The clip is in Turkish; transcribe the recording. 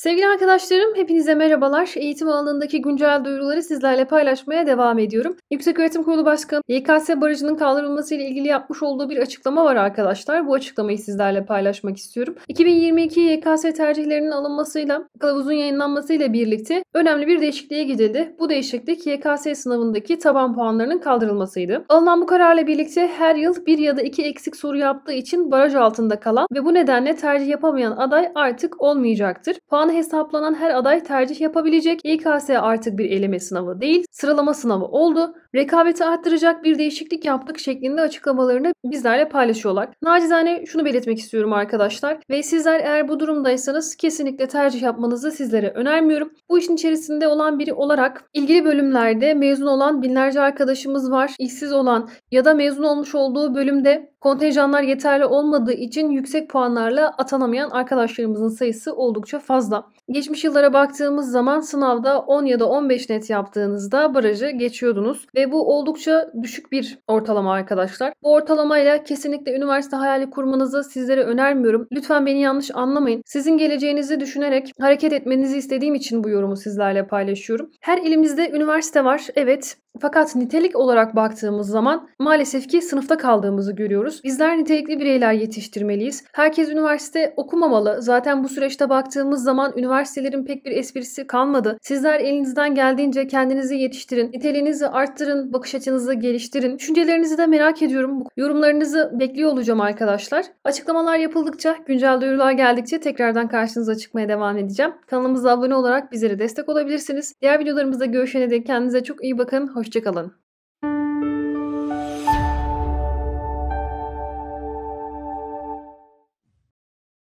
Sevgili arkadaşlarım, hepinize merhabalar. Eğitim alanındaki güncel duyuruları sizlerle paylaşmaya devam ediyorum. Yükseköğretim Kurulu Başkanı YKS barajının kaldırılması ile ilgili yapmış olduğu bir açıklama var arkadaşlar. Bu açıklamayı sizlerle paylaşmak istiyorum. 2022 YKS tercihlerinin alınmasıyla, kılavuzun yayınlanmasıyla birlikte önemli bir değişikliğe gidildi. Bu değişiklik YKS sınavındaki taban puanlarının kaldırılmasıydı. Alınan bu kararla birlikte her yıl bir ya da iki eksik soru yaptığı için baraj altında kalan ve bu nedenle tercih yapamayan aday artık olmayacaktır. Puanı hesaplanan her aday tercih yapabilecek. İKS artık bir eleme sınavı değil, sıralama sınavı oldu. Rekabeti arttıracak bir değişiklik yaptık şeklinde açıklamalarını bizlerle paylaşıyorlar. Nacizane şunu belirtmek istiyorum arkadaşlar. Ve sizler eğer bu durumdaysanız kesinlikle tercih yapmanızı sizlere önermiyorum. Bu işin içerisinde olan biri olarak ilgili bölümlerde mezun olan binlerce arkadaşımız var. İşsiz olan ya da mezun olmuş olduğu bölümde kontenjanlar yeterli olmadığı için yüksek puanlarla atanamayan arkadaşlarımızın sayısı oldukça fazla. Geçmiş yıllara baktığımız zaman sınavda 10 ya da 15 net yaptığınızda barajı geçiyordunuz ve bu oldukça düşük bir ortalama arkadaşlar. Bu ortalamayla kesinlikle üniversite hayali kurmanızı sizlere önermiyorum. Lütfen beni yanlış anlamayın. Sizin geleceğinizi düşünerek hareket etmenizi istediğim için bu yorumu sizlerle paylaşıyorum. Her ilimizde üniversite var. Evet fakat nitelik olarak baktığımız zaman maalesef ki sınıfta kaldığımızı görüyoruz. Bizler nitelikli bireyler yetiştirmeliyiz. Herkes üniversite okumamalı. Zaten bu süreçte baktığımız zaman üniversitelerin pek bir esprisi kalmadı. Sizler elinizden geldiğince kendinizi yetiştirin. Niteliğinizi arttırın. Bakış açınızı geliştirin. Düşüncelerinizi de merak ediyorum. Yorumlarınızı bekliyor olacağım arkadaşlar. Açıklamalar yapıldıkça, güncel duyurular geldikçe tekrardan karşınıza çıkmaya devam edeceğim. Kanalımıza abone olarak bizlere destek olabilirsiniz. Diğer videolarımızda görüşene dek kendinize çok iyi bakın. Hoşçakalın.